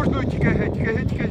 нужную тихо, тихо, тихо.